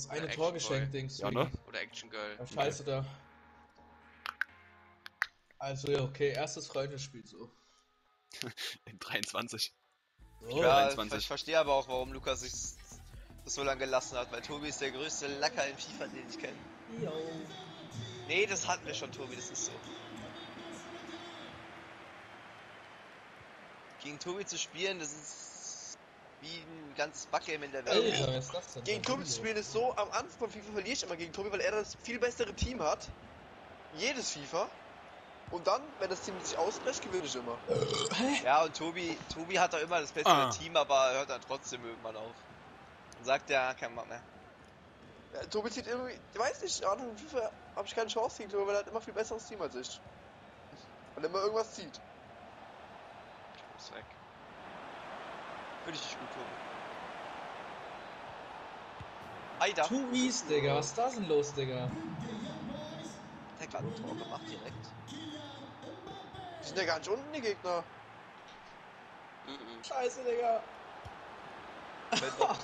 Das eine Action Tor geschenkt, Dings. Ja, ne? Oder Action Girl. Ja, scheiße da. Also ja, okay, erstes Freundesspiel so. In 23. so. Ja, 23. ich verstehe aber auch, warum Lukas sich das so lange gelassen hat, weil Tobi ist der größte Lacker in FIFA, den ich kenne. Jo. Nee, das hatten wir schon, Tobi, das ist so. Gegen Tobi zu spielen, das ist wie ein ganzes Backgame in der Welt. Alter, was ist das denn? Gegen Tobi zu spielen ist so, am Anfang von FIFA verliere ich immer gegen Tobi, weil er das viel bessere Team hat. Jedes FIFA. Und dann, wenn das Team sich ausbrecht, gewinne ich immer. Ja, und Tobi, Tobi hat doch immer das bessere Ah. Team, aber hört dann trotzdem irgendwann auf. Und sagt ja, kein Bock mehr. Ja, Tobi zieht irgendwie, ich weiß nicht, Anfang von FIFA habe ich keine Chance gegen Tobi, weil er hat immer viel besseres Team als ich. Weil er immer irgendwas zieht. Ist weg. Finde ich nicht gut, Tobi. Aida. Two Wies, Digga, was ist da denn los, Digga? Hat er gerade ein Tor gemacht direkt? Die sind ja gar nicht unten, die Gegner. Mhm. Scheiße, Digga.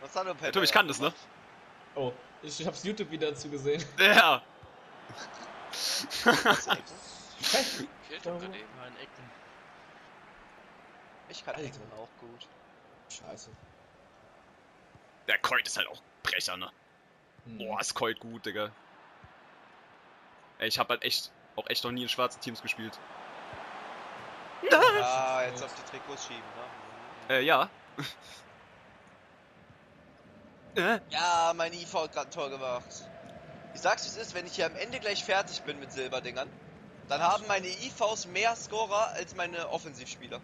Was hat er Ja, Tobi, ich kann das, ne? Oh, ich hab's YouTube wieder dazu gesehen. Ja. Fehlt doch gerade eben. Nein, Ecken. Ich kann Alter. Ecken auch gut. Scheiße. Der Colt ist halt auch Brecher, ne? Hm. Boah, ist Colt gut, Digga. Ey, ich hab halt echt, auch echt noch nie in schwarzen Teams gespielt. Ah, jetzt auf die Trikots schieben, ne? Äh, ja. äh, Ja, mein IV hat gerade ein Tor gemacht. Ich sag's wie es ist, wenn ich hier am Ende gleich fertig bin mit Silberdingern, dann haben meine IVs mehr Scorer als meine Offensivspieler.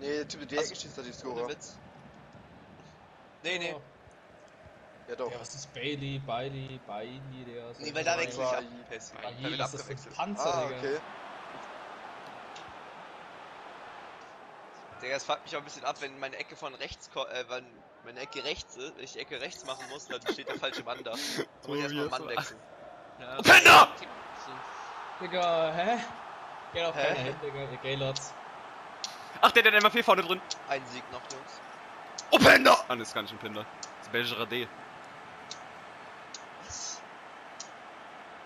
Nee, der Typ, der die Also, Ecke schießt, hat die Scorer. Witz. Nee, nee. Oh. Ja doch. Ja, was ist Bailey, Bailey, Bailey, Digga? was Nee, ist weil das? da wechsle ich ab. Da Bailey, wird ist das abgewechselt. Panzer, Ah, Digga? okay. Digga, es fuckt mich auch ein bisschen ab, wenn meine Ecke von rechts, äh, wenn meine Ecke rechts ist, wenn ich die Ecke rechts machen muss, dann steht der falsche Mann da. Da muss ich erstmal Mann wechseln. Ja, Penner! so. Digga, hä? Geh doch Hä? hin, Digga, ihr Gaylots. Ach, der, der hat MAP vorne drin. Ein Sieg noch, Jungs. Oh, Pender! Ah, ne, ist gar nicht ein Pender. Das ist belgischer D. Was?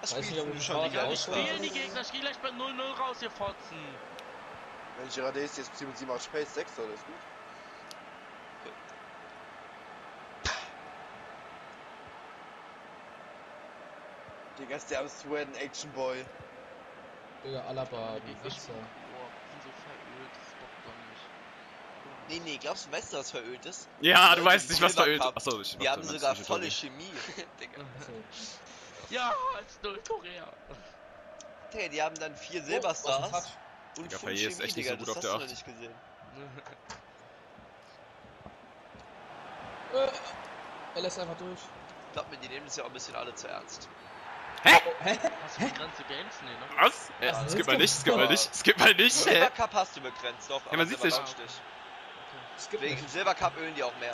Was Weiß nicht, ob du ich schon nicht mehr? Spielen die Gegner, ich geh gleich bei 0-0 raus, ihr Fotzen. Wenn gerade ist, jetzt 7 7 8 Pace 6, das ist gut. Digga, ist der am Sweaten Action Boy. Digga, Alaba, Die Wichser. spielen- Boah, die sind so verölt, das bockt doch nicht. Nee, nee, glaubst du, weißt du, was verölt ist? Ja, du weißt nicht, was verölt. Cup. Achso, ich Die haben sogar nicht volle. Chemie. Digga. Ja, als 0 Korea. Digga, die haben dann vier Oh, Silberstars und Digga, Faye ist Chemie, echt nicht Digga, so gut das auf hast der du nicht gesehen. Er lässt einfach durch. Glaub mir, die nehmen das ja auch ein bisschen alle zu ernst. Oh, hä? Hast du begrenzte Games? Nee, ne? Was? Äh, Was skip ist mal nicht, das? skip mal nicht, skip mal nicht. Hä? Cup hast du begrenzt, doch. Ja, man sieht's nicht. Nicht. Es gibt Wegen nicht. im Silber Cup ölen die auch mehr.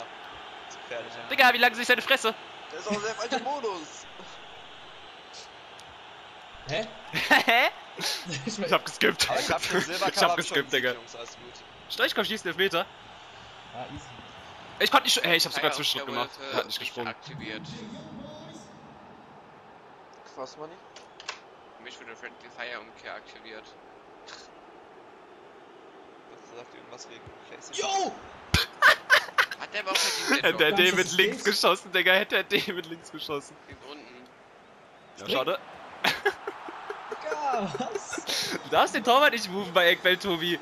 Das ist gefährlich. Digga, wie lange sich deine Fresse? Der ist auch sehr falscher Modus. Hä? Hä? ich hab geskippt. Aber ich hab den Silber Cup Ich hab geskippt, Digga. Jungs, alles gut. Streichkopf schießt Elfmeter. Ah, easy. Ich konnte nicht. Hey, ich hab sogar Fire Zwischenschritt gemacht. Er hat nicht äh, gesprungen. Aktiviert. Was, Manni? Mich wurde Friendly Fire Umkehr aktiviert. Das sagt irgendwas wegen PlayStation. Yo! Hat der verdient, Hätte der er den mit links geschossen, Digga. Hätte er den mit links geschossen. Wegen unten. Ja, schade. Digga, was? Du darfst den Torwart nicht moven bei Eckbell, Tobi.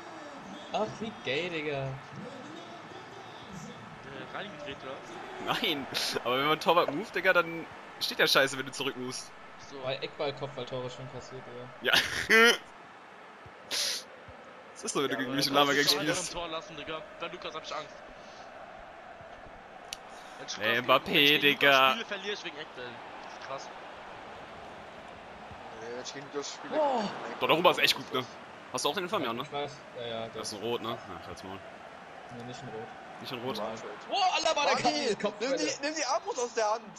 Ach, wie gay, Digga. Äh, reingedreht, oder? Nein. Aber wenn man Torwart move, Digga, dann steht der Scheiße, wenn du zurück musst. So. Bei Eckball-Kopfballtore schon passiert, Digga. Ja. Was ist so, wenn du Ja, gegen aber mich in das Lama ist gegen schon Ein spielst? Tor lassen, Digga. Bei Lukas hab ich Angst. Ey, Mbappé, Digga. Spiele verliere ich wegen Eckbällen. Das ist krass. Nee, wenn ich gegen das spiele. Oh. Donnarumma ist echt gut, ne? Hast du auch den in Form, ja, ne? Ich weiß. Ja, ja, Das das ist ein Rot, ne? Ja, halt's mal. nee, nicht in Rot. Nicht in Rot. Oh, Alaba, der Manni, Kopf. nimm die, nimm die Armbrust aus der Hand.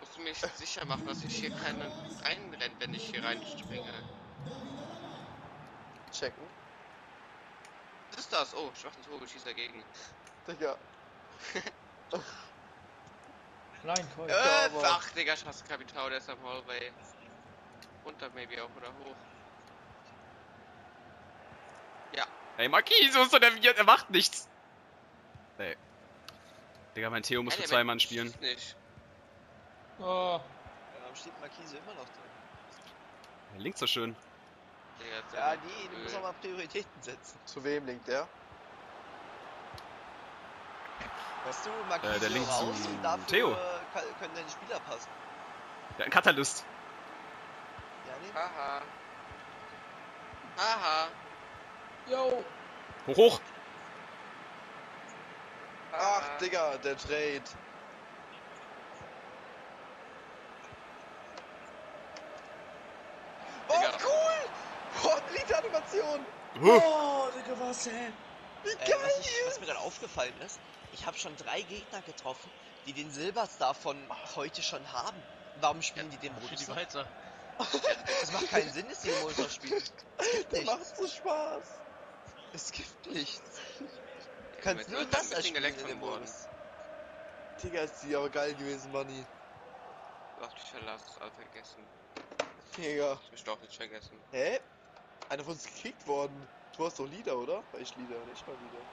Musst du mich sicher machen, dass ich hier keine reinrenne, wenn ich hier reinspringe. Checken. Was ist das? Oh, schwachen Tor, schießt dagegen. Digga. Nein. Ja, Äh, ach, Digga, ich hasse Kapitao, der ist am Hallway. Runter maybe auch oder hoch. Ey, Marquis, so ist so nerviert, er macht nichts. Ey. Digga, mein Theo muss Alter, für zwei Mann spielen. Nicht. Oh, Warum steht Markise immer noch drin? Er linkt so schön. Digga, ist Ja, nee, du musst auch mal Prioritäten setzen. Zu wem linkt der? Weißt du, Markise Äh, der linkt zu raus und dafür Theo. kann- können deine Spieler passen. Der hat einen Katalyst. Ja, nee. Haha. Haha. yo. Hoch, hoch. Ach. Digga, der Trade. Oh, cool! Boah, Elite-Animation! Oh, Digga, was, ey? Wie Äh, geil! was, ich, was mir gerade aufgefallen ist, ich habe schon drei Gegner getroffen, die den Silberstar von heute schon haben. Warum spielen die den Modus? die weiter. Das macht keinen Sinn, dass die den Modus spielen. Es nichts. macht so Spaß! Es gibt nichts. Du kannst Jetzt nur das erspielen in dem. Modus. Digga, ist die aber geil gewesen, Manni. Du hast dich verlassen, also vergessen. Digga. Ich mich doch nicht vergessen. Hä? Einer von uns gekickt worden. Du warst doch Leader, oder? War ich Leader, nicht mal Leader.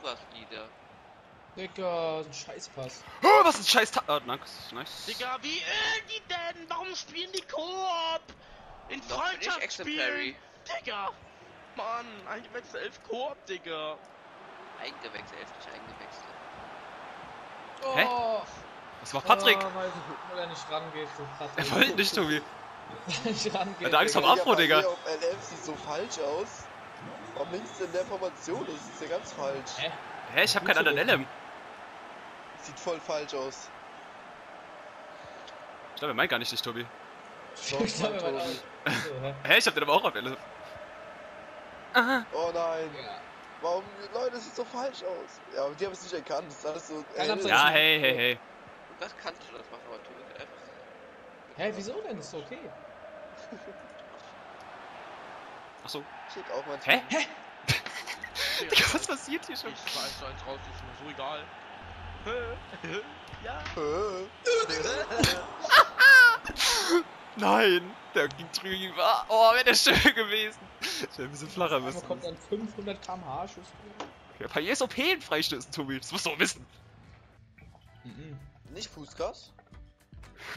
Du warst Leader. Digga, ein Scheißpass. Oh, was ein scheiß Ta oh, nice, nice. Digga, wie ölen die denn? Warum spielen die Koop? In Freundschaftsspielen? Digga! Mann, Ultimate 11 Koop, Digga. Eingewechselt, nicht eingewechselt. Oh. Was macht Patrick? Oh, weil, weil er nicht rangeht. So Patrick. Er wollte nicht, Tobi. Hat Angst vom Afro, Digga. auf LF sieht so falsch aus. Warum links in der Formation? Das ist ja ganz falsch. Hä? Hä, ich hab keinen anderen LM. Sieht voll falsch aus. Ich glaube, er meint gar nicht dich, Tobi. Doch, Ich glaube, er Tobi. meint auch- so, hä? Hä, ich hab den aber auch auf LM. Aha. Oh nein. Ja. Warum, Leute, das sieht so falsch aus. Ja, aber die haben es nicht erkannt. Das ist alles so. Ja, hey, hey, hey. Das kannst du das machen, aber einfach. Hä, wieso denn? Ist okay. Achso. Schick auch mal. Hä? Team. Digga, was passiert hier schon? Ich fahr 1 zu 1 raus, ist mir so egal. ja. Nein, der ging drüber. Oh, wäre der schön gewesen. Ich wäre ein bisschen flacher müssen. kommt dann 500 km/h Schuss. Ja, bei ist OP in Freistößen, Tobi. Das musst du auch wissen. Mhm. Nicht Fußgras?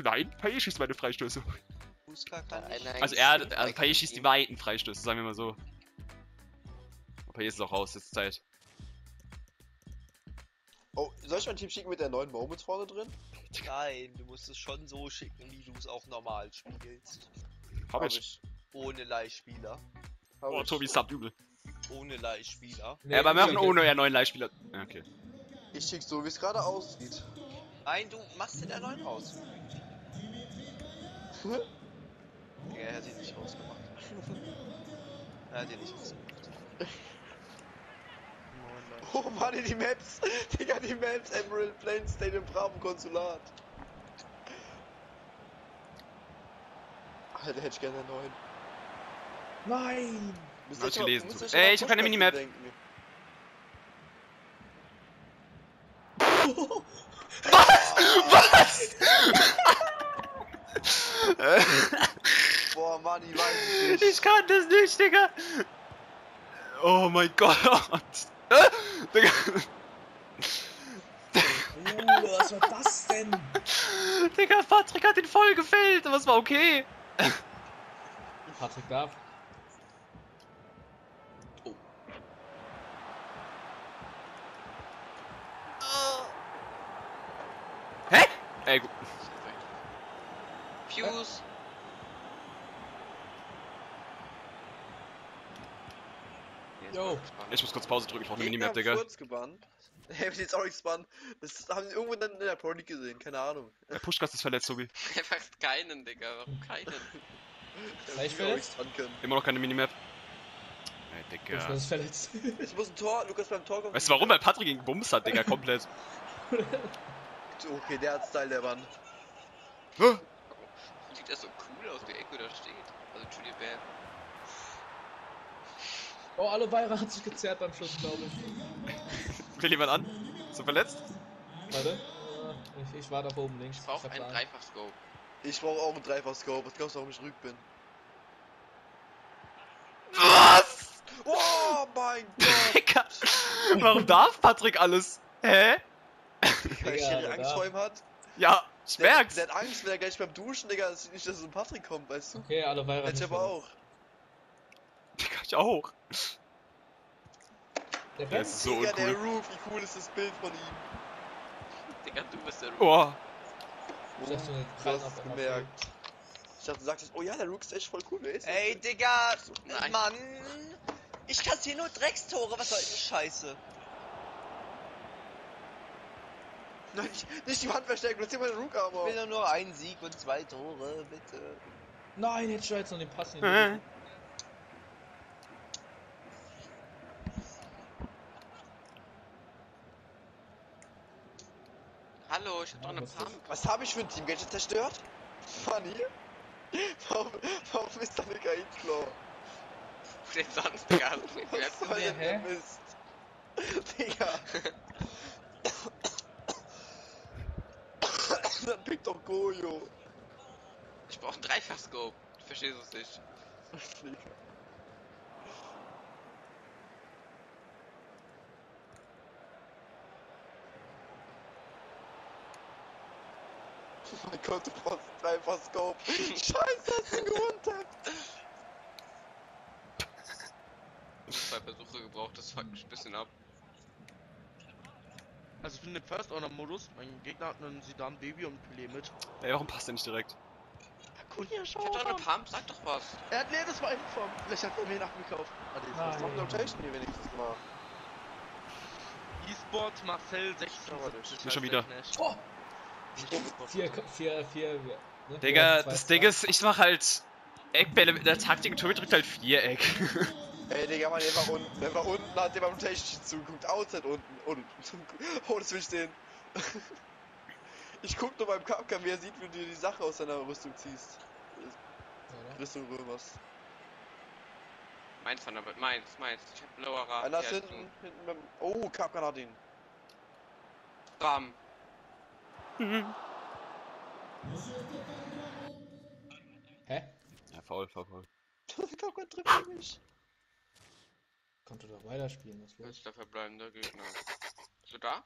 Nein, Paye schießt meine Freistöße. Fußgras kann nicht. Nein, Also er, also Paye schießt die weiten Freistöße, sagen wir mal so. Paye ist auch raus, jetzt ist Zeit. Oh, soll ich mein Team schicken mit der neuen Moments vorne drin? Nein, du musst es schon so schicken, wie du es auch normal spielst. Hab ich. Ohne Leihspieler. Hab Oh, ich. Tobi ist übel. Ohne Leihspieler. Nee, Ja, aber wir machen ohne ja neuen Leihspieler. Okay. Ich schick so, wie es gerade aussieht. Nein, du machst den erneut raus. Hm? Ja, er hat ihn nicht rausgemacht. er hat ihn nicht rausgemacht. Oh Mann, die Maps! Digga, die Maps! Emerald Plains State im Bravo Konsulat. Alter, hätte ich gerne einen neuen. Nein! Euch ich mal- gelesen. müsst euch Ey, mal ich hab keine Minimap. bedenken. Boah, Mann, ich weiß nicht. Ich kann das nicht, Digga. Oh mein Gott. Digga. Bruder, was war das denn? Digga, Patrick hat ihn voll gefällt, aber es war okay. Patrick darf. Hä? Ey, gut. Fuse. Yo. Ich muss kurz Pause drücken, ich brauch eine Minimap, Digga. Furz gebannt. Hab ich jetzt auch nicht gebannt. Das haben sie irgendwo dann in der Pro League gesehen, keine Ahnung. Der Pushgast ist verletzt, Tobi. Einfach keinen, Digga. Warum keinen? Gleich Ich auch verletzt? nicht dran können. Immer noch keine Minimap. Ey. Digga. ist verletzt. Ich muss ein Tor, Lukas beim Tor kommt. Weißt du warum? Weil Patrick gegen Bums hat, Digga, komplett. Okay, der hat Style, der Mann. Sieht das so cool aus, wie Echo da steht? Also Julian Bam. Oh, alle Weihre hat sich gezerrt beim Schuss, glaube ich. Will jemand an? Bist du verletzt? Warte. Äh, Ich, ich warte auf oben links. Ich brauche einen da Dreifach-Scope. Ich brauche auch einen Dreifach-Scope. Was glaubst du, warum ich rück bin? Was? Oh mein Gott! Warum darf Patrick alles? Hä? Weil ich ja Angst vor ihm hat. Ja, ich Der, merk's. der hat Angst, wenn er gleich beim Duschen, Digga, dass nicht, dass so ein Patrick kommt, weißt du? Okay, alle. Hätte ich aber auch. Ich auch. Der Der ist so Digga, der uncool. Roof, wie cool ist das Bild von ihm? Digga, du bist der Oh. Ich Du hast es gemerkt. Ich dachte, du sagst jetzt, oh ja, der Rook ist echt voll cool, ist das Ey? Digga! Nein. Mann! Ich kassiere nur Dreckstore, was soll die Scheiße? Nein, nicht, nicht die Wand verstecken, platzier mal den Rook Ich aber. will doch nur einen Sieg und zwei Tore, bitte. Nein, jetzt schon jetzt noch den Pass in die Hä? Mitte. Hallo, ich hab doch eine Pump. Was habe ich für ein Team? Gadget zerstört? Funny? Warum, warum ist da eine KI-Claw? Wo denn sonst, Digga? Was soll denn der? Mist? Digga. Dann pick doch Goyo. Ich brauche einen Dreifach-Scope. Du verstehst es nicht. Digga. Oh mein Gott, du brauchst dreifach Scope. Scheiße, hast du gewundert. Zwei Versuche gebraucht, das fuckt mich ein bisschen ab. Also ich bin im First Owner Modus. Mein Gegner hat einen Sidan Baby und Pelé mit. Ey, warum passt der nicht direkt? Kunja, Ich schau hab doch eine. Pump, sag doch was. Er hat leeres Wein vom. Vielleicht hat er mir nachgekauft. Ah, nee, Nein. ist Mach Notation hier wenigstens mal. E-Sport Marcel 76. Bin schon heißt wieder. Oh. Vier, vier, vier. Ne? Digga, das. Ding ist, ich mach halt Eckbälle mit der Taktik und Tobi drückt halt Viereck. Ey, Digga, Mann, der war unten. Der war unten, hat der beim Notation Sheet zugeguckt. Outside unten. Unten. Oh, das will ich sehen. Ich guck nur beim Kapkan, wie er sieht, wie du dir die Sache aus seiner Rüstung ziehst. Oder? Rüstung Römers. Meins von der meins, meins. Ich hab Lower Rat. Einer ist hinten, hinten beim. Oh, Kapkan hat ihn. Ram. Hä? Ja, faul, faul, faul. Kapkan trifft mich. Konnte doch weiterspielen, was los? Letzter verbleibender Gegner. Bist du da?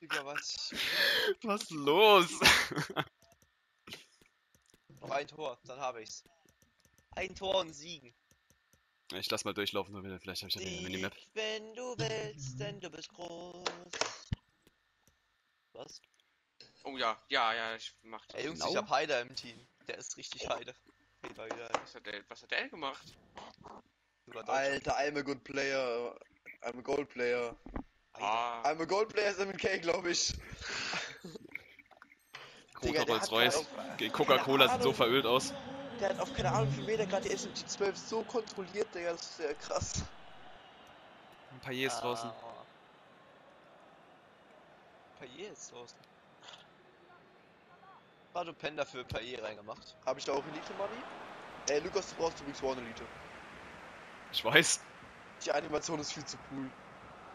Digga, was? Was ist los? Noch ein Tor, dann habe ich's. Ein Tor und Siegen. Ich lass mal durchlaufen, wieder. vielleicht hab ich ja eine Minimap. Wenn du willst, denn du bist groß. Was? Oh ja, ja, ja, ich mach das. Ey Jungs, Genau. ich hab Heider im Team. Der ist richtig Heide. Geht mal wieder. Was hat der, was hat der gemacht? Alter, I'm a good player. I'm a gold player. Ah, I'm a gold player SMK, glaube ich. Roter Rolls-Royce. Coca-Cola sieht so verölt aus. Der hat auf keine Ahnung wie viel Meter gerade die SMG 12 so kontrolliert, Digga, das ist ja krass. Ein paar Jäs draußen. Ah. Payet ist draußen. Rado Pender für Payet reingemacht. Hab ich da auch Elite Money? Ey, Lukas, du brauchst übrigens One Elite. Ich weiß. Die Animation ist viel zu cool.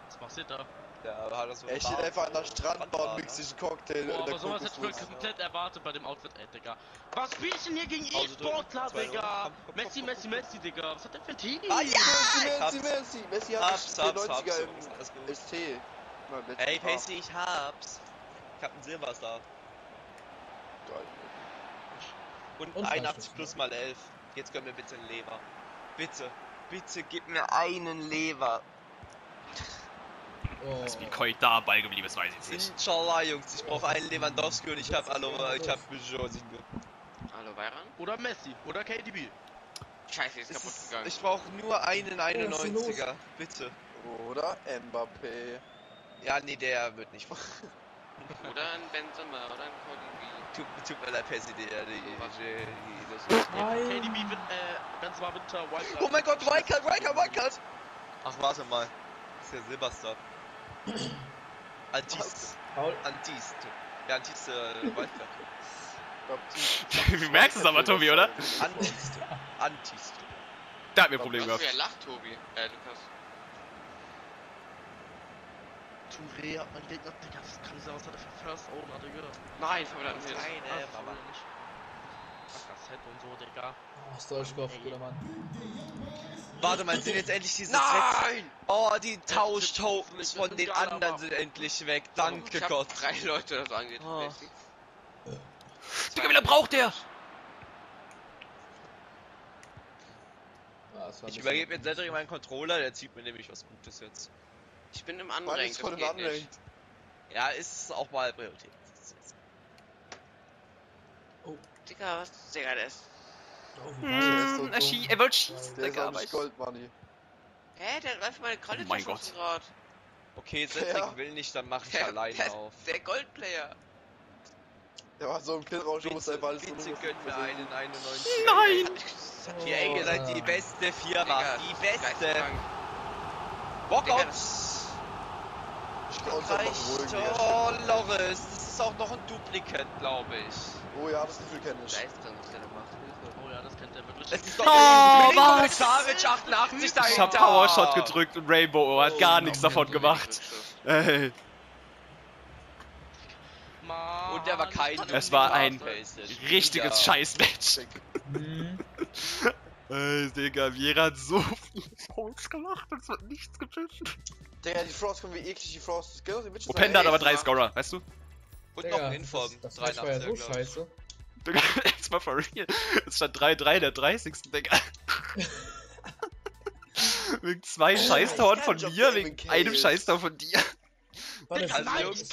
Was passiert da? Der hat das so Er steht einfach an der Strandbar Strandbar, und mixt sich einen Cocktail Boah, in der aber sowas hätte ich mir komplett erwartet bei dem Outfit, ey, Digga. Was spiel ich denn hier gegen. E-Sportler, Digga? Messi, Messi, Messi, Digga. Was hat der für ein Team? Ah, ja! Messi. Messi, Messi! Messi hat Hab's, nicht hab's, 94er hab's, im. ST. Ey, Jahr. Pacey, ich hab's. Ich hab einen Silberstar. Geil. Und, Und 81 Freistoß, plus mal 11. Jetzt gönn mir bitte einen Leber. Bitte, bitte gib mir einen Leber. Oh. Also wie Koi da Ball geblieben ist, weiß ich nicht. Inshallah, Jungs, ich brauche einen Lewandowski und ich hab Hallo, ich hab Josinge. hallo, Bayern? Oder Messi, oder KDB. Scheiße, ist Es kaputt ist- gegangen. Ich brauche nur einen was ist denn 91er. Bitte. Oder Mbappé. Ja, nee, der wird nicht. Oder ein Benzema, oder ein KDB. Tut, tut mir leid, Percy, der, die, das Nein. KDB, wird, äh, Benzema Winter, Wildcard. Oh mein Gott, Wildcard, Wildcard, Wildcard! Ach, warte mal. Das ist der Silberstar. Antis. Paul. Antis. Ja, Antis, äh, Wildcard. Du merkst es aber, Tobi, oder? Antis. Antis. Da hat mir ein Problem gehabt. ein Lacht, Tobi. Äh, Lukas. Touré hat mein Gegner. Digga, das kann nicht sein, was hat er für First Owner, Digga? Nein, hat mir Nein, Ah, will er nicht. Bakassett und so, Digga. Oh, Stoichkov, guter Mann. Warte mal, sind jetzt endlich diese sechs... Nein! Oh, die Tauschtokens von den anderen sind endlich weg. Danke Gott. drei Leute das angeht. Oh. Digga, wie lange braucht der? Ein Ich übergebe jetzt Cedric meinen Controller, der zieht mir nämlich was Gutes jetzt. Ich bin im Mann, ist das geht im nicht. Ja, ist auch mal Priorität. Digga, was? Digga, der ist... Oh, wie war der? Hm, er, schie er wollte schießen, Der ist Digga, auch aber. Gold Money. Hä, der läuft meine Kralle Oh mein zerschossen grad. Okay, Cedric Ja. will nicht, dann mach ich Der- alleine der- auf. Der Goldplayer. Der war so im Killrausch, muss einfach alles Bitte gönn mir einen 91. Nein! Ihr ey, ihr seid die Oh, beste Firma. Digga, Die ist beste. geisteskrank. Walkout. Oh, Loris. Das ist auch noch ein Duplikat, glaube ich. Oh ja, das Gefühl kenne ich. Geisteskrank, was der da macht. Oh ja, das kennt er wirklich. Es ist doch Oh, was? Savic 88 dahinter. Ich hab Powershot gedrückt und Rainbow hat gar nichts davon gemacht. Ey. Mann, Und der war kein Es war ein. Richtiges. Scheißmatch. Ey, Digga, Viera hat so viel Fouls gemacht und es wird nichts gepfiffen. Digga, die Frost kommen wie eklig, die Frost. Genau, die Bitches Openda hat aber drei. Scorer, weißt du? Und Digga, noch ein Inform. Das, das war ja 83er, so ich. scheiße. Digga, jetzt mal for real. Es stand 3-3 der 30. Digga. wegen zwei Scheißtauern von catch of mir, wegen einem. Scheißtor von dir. Das Also, nicht- Jungs,